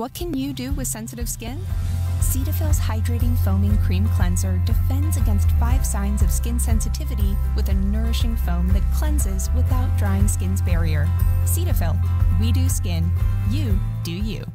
What can you do with sensitive skin? Cetaphil's Hydrating Foaming Cream Cleanser defends against five signs of skin sensitivity with a nourishing foam that cleanses without drying skin's barrier. Cetaphil, we do skin, you do you.